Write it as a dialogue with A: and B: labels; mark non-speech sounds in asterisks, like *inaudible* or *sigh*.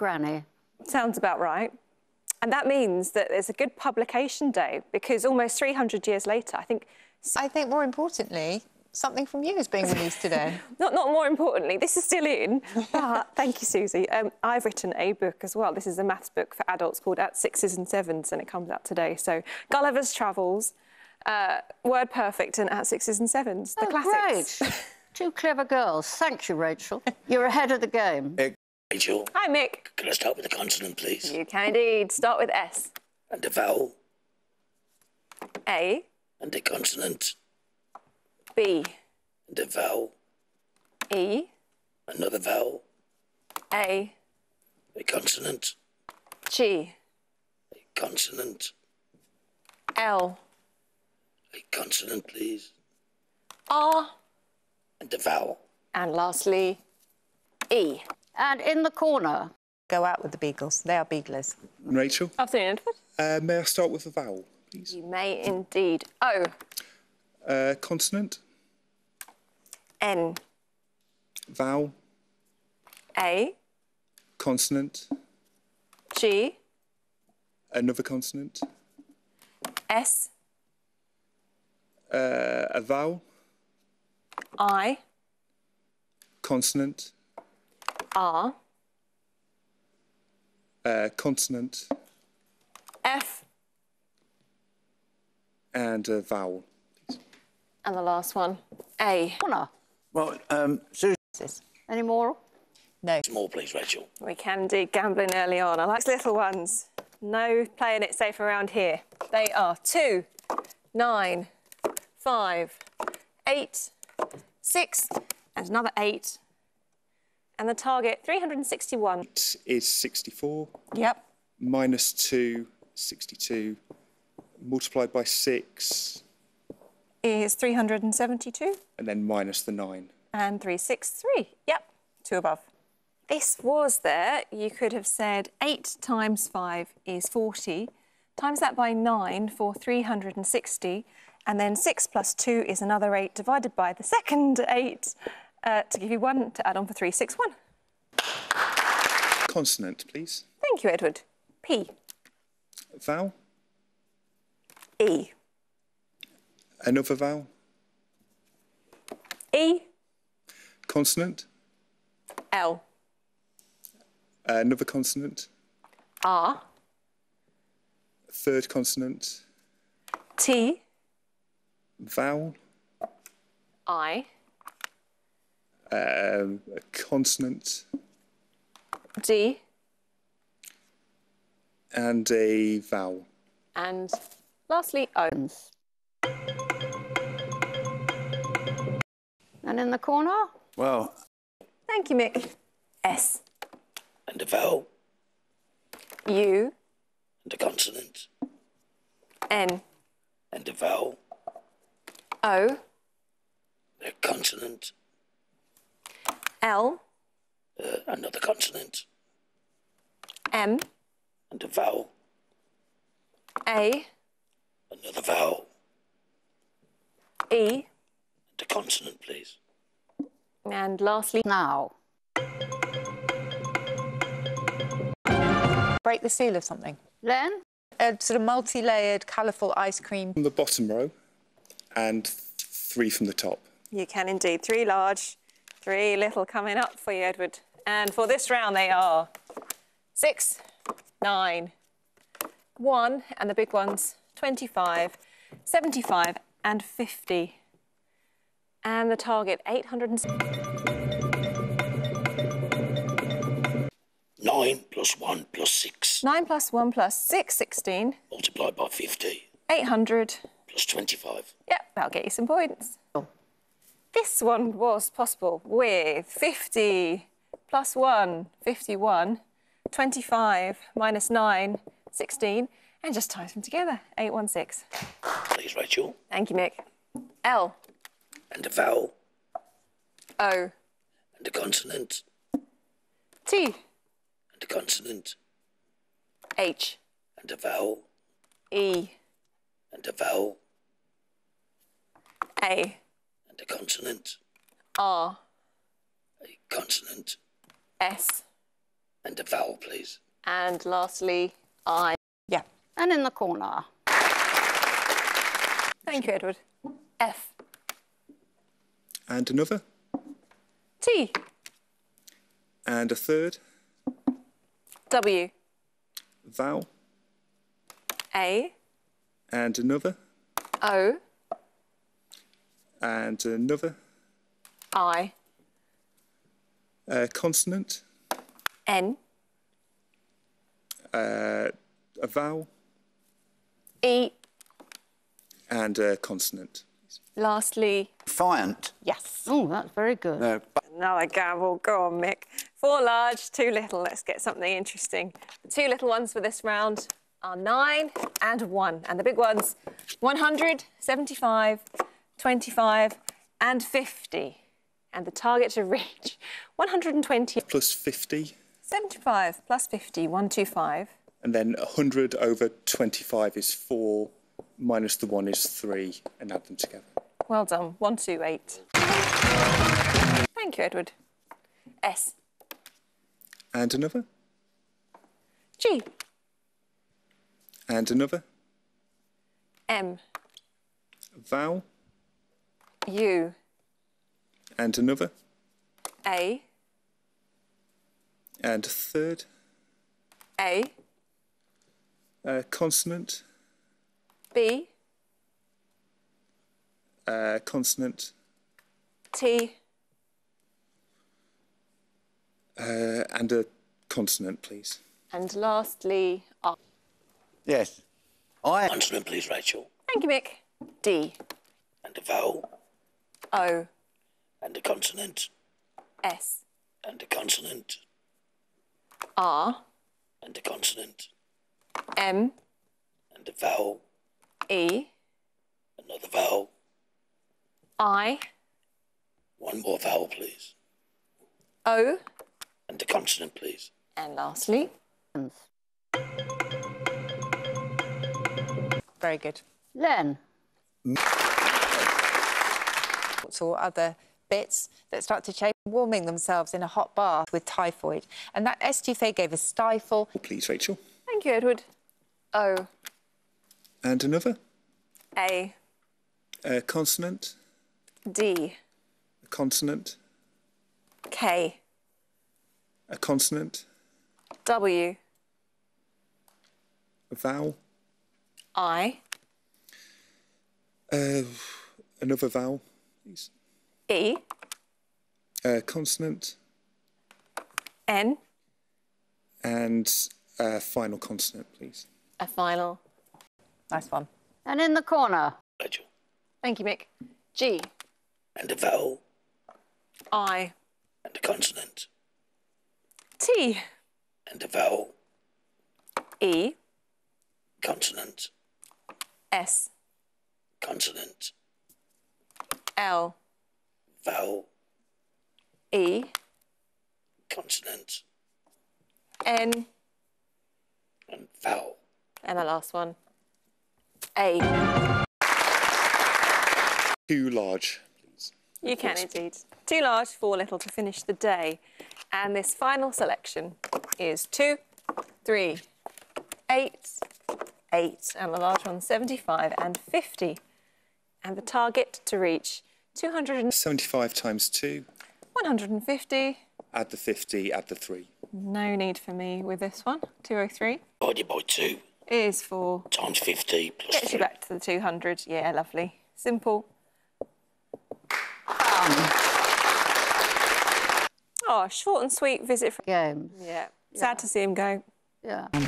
A: Granny.
B: Sounds about right. And that means that there's a good publication day because almost 300 years later, I think.
C: I think more importantly, something from you is being released today. *laughs*
B: not, not more importantly, this is still in. But thank you, Susie. Um, I've written a book as well. This is a maths book for adults called At Sixes and Sevens, and it comes out today. So Gulliver's Travels, uh, Word Perfect, and At Sixes and Sevens, the
A: oh,
B: classics.
A: Great. *laughs* Two clever girls. Thank you, Rachel. You're ahead of the game.
D: Rachel,
B: Hi, Mick.
D: can I start with a consonant, please?
B: You can indeed. Start with S.
D: And a vowel,
B: A,
D: and a consonant,
B: B,
D: and a vowel,
B: E,
D: another vowel,
B: A,
D: a consonant,
B: G,
D: a consonant,
B: L,
D: a consonant, please,
B: R,
D: and a vowel.
B: and lastly, E.
A: And in the corner,
C: Go out with the beagles. They are beaglers.
E: Rachel,
B: Afternoon, Edward.
E: uh, may I start with a vowel, please?
B: You may indeed. O,
E: Uh, consonant,
B: N,
E: vowel,
B: A,
E: consonant,
B: G,
E: another consonant,
B: S,
E: uh, a vowel,
B: I,
E: consonant,
B: R,
E: uh, consonant,
B: F,
E: and a vowel.
B: and the last one, A.
A: corner.
D: Well, um, Susan.
A: Any more?
C: No.
D: More, please, Rachel.
B: We can do gambling early on. I like little ones. No playing it safe around here. They are two, nine, five, eight, six, and another eight. And the target, 361.
E: It is 64,
B: Yep.
E: minus 2, 62, multiplied by 6,
B: Is 372.
E: and then minus the 9.
B: And 363. Yep, two above. This was there. You could have said 8 times 5 is 40. Times that by 9 for 360. And then 6 plus 2 is another 8 divided by the second 8 uh, to give you 1 to add on for 361.
E: Consonant, please.
B: Thank you, Edward. P.
E: Vowel,
B: E.
E: another vowel,
B: E.
E: consonant,
B: L.
E: another consonant,
B: R.
E: third consonant,
B: T.
E: vowel,
B: I.
E: um, a consonant,
B: D.
E: and a vowel.
B: And lastly, O.
A: And in the corner?
D: Well,
B: Thank you, Mick. S.
D: and a vowel,
B: U.
D: and a consonant,
B: N.
D: and a vowel,
B: O.
D: a consonant,
B: L.
D: uh, another consonant,
B: M.
D: and a vowel,
B: A.
D: another vowel,
B: E.
D: and a consonant, please.
B: And lastly,
A: Now.
C: Break the seal of something.
A: Len?
C: A sort of multi-layered, colourful ice cream.
E: From the bottom row, and three from the top.
B: you can indeed. Three large, three little coming up for you, Edward. And for this round, they are six, nine, one, and the big ones 25, 75, and 50. And the target 800.
D: Nine plus one plus six,
B: 9 plus 1 plus 6, 16.
D: multiplied by 50,
B: 800.
D: plus 25.
B: Yep, that'll get you some points. Oh. This one was possible with 50 plus 1, 51, 25 minus 9, 16, and just times them together, 816.
D: Please, Rachel.
B: Thank you, Mick. L,
D: And a vowel,
B: O,
D: and a consonant,
B: T,
D: and a consonant,
B: H,
D: and a vowel,
B: E,
D: and a vowel,
B: A,
D: and a consonant,
B: R,
D: a consonant,
B: S,
D: And a vowel, please.
B: And lastly, I.
C: Yeah.
A: And in the corner.
B: Thank you, Edward. F.
E: And another.
B: T.
E: And a third.
B: W.
E: Vowel.
B: A.
E: And another.
B: O.
E: And another.
B: I.
E: Uh, consonant.
B: N.
E: Uh, a vowel.
B: E.
E: And a consonant.
B: Lastly,
F: Defiant.
C: Yes.
A: Oh, that's very good.
F: No, but
B: another gamble. Go on, Mick. Four large, two little. Let's get something interesting. The two little ones for this round are nine and one. And the big ones 100, 75, 25, and 50. And the target to reach 120.
E: Plus 50.
B: 75 plus 50, 125.
E: And then 100 over 25 is 4, minus the 1 is 3, and add them together.
B: Well done. 128. Thank you, Edward. S.
E: And another.
B: G.
E: And another.
B: M.
E: Vowel.
B: U.
E: And another.
B: A.
E: And a third.
B: A.
E: Uh, consonant.
B: B.
E: Uh, consonant.
B: T.
E: Uh, and a consonant, please.
B: And lastly, R.
F: yes. I
D: Consonant, please, Rachel.
B: Thank you, Mick. D.
D: And a vowel.
B: O.
D: And a consonant.
B: S.
D: And a consonant.
B: R.
D: And a consonant.
B: M.
D: And a vowel.
B: E.
D: Another vowel.
B: I.
D: One more vowel, please.
B: O.
D: And a consonant, please.
B: And lastly,
C: Very good.
A: Len.
C: Or other bits that start to change, warming themselves in a hot bath with typhoid. And that estouffee gave us stifle.
E: Please, Rachel.
B: thank you, Edward. O.
E: And another.
B: A.
E: A consonant.
B: D.
E: A consonant.
B: K.
E: A consonant.
B: W.
E: A vowel.
B: I.
E: Uh, another vowel, please.
B: E.
E: A consonant.
B: N.
E: And a final consonant, please.
B: A final.
C: Nice one.
A: And in the corner.
D: Rachel.
B: Thank you, Mick. G.
D: And a vowel.
B: I.
D: And a consonant.
B: T.
D: And a vowel.
B: E.
D: Consonant.
B: S.
D: Consonant.
B: L.
D: Vowel.
B: E.
D: Consonant.
B: N.
D: And vowel.
B: And the last one. A.
E: Too large, please.
B: You can indeed. Too large, four little to finish the day. And this final selection is two, three, eight, eight, and the large one 75 and 50. And the target to reach 200 and
E: 75 times 2.
B: 150.
E: Add the 50, add the 3.
B: No need for me with this one. 203
D: Divided by two.
B: is 4.
D: Times 50 plus
B: gets you back to the 200. Yeah, lovely. Simple. Um. Oh, short and sweet visit from.
A: Games.
B: Yeah. Sad to see him go.
A: Yeah. Um.